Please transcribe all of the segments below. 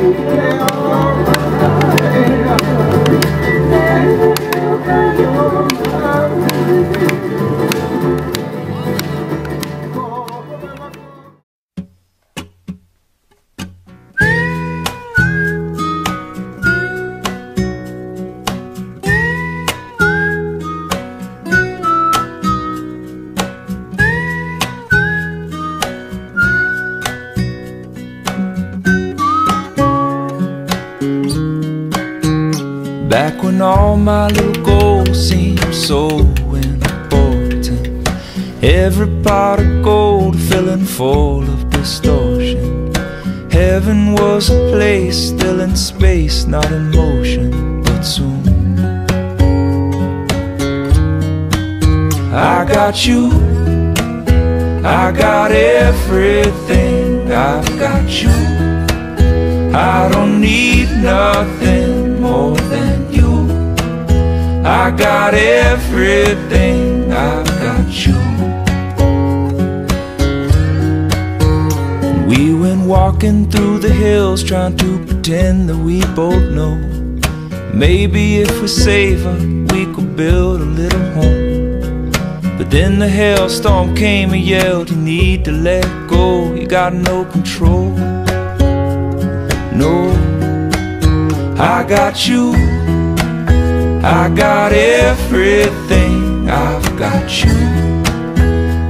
Yeah. Our little goal seemed so important. Every pot of gold filling full of distortion. Heaven was a place still in space, not in motion, but soon. I got you, I got everything, I've got you. I don't need nothing I got everything, I've got you. We went walking through the hills trying to pretend that we both know. Maybe if we save her, we could build a little home. But then the hailstorm came and yelled, You need to let go, you got no control. No, I got you, I got everything, I've got you.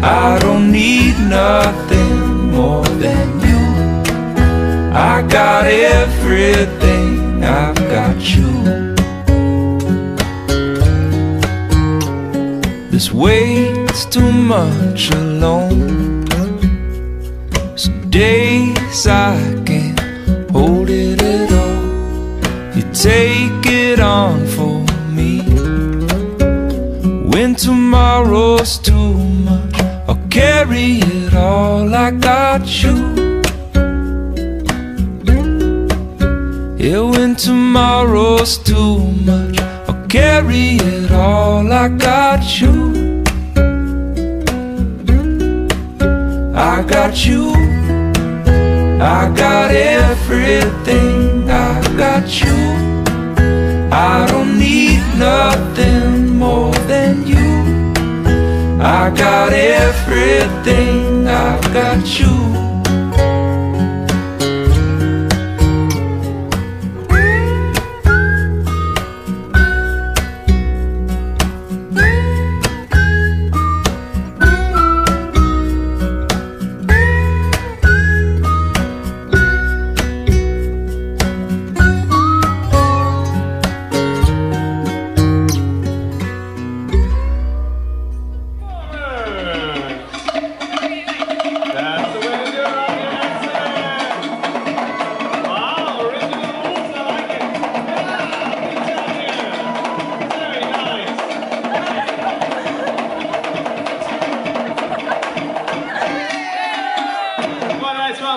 I don't need nothing more than you. I got everything, I've got you. This weight's too much alone. Some days I can't hold it at all. You take it on for. When tomorrow's too much, I'll carry it all. I got you. Yeah, when tomorrow's too much, I'll carry it all. I got you. I got you. I got everything. I got you. Everything. I've got you.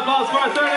applause for our third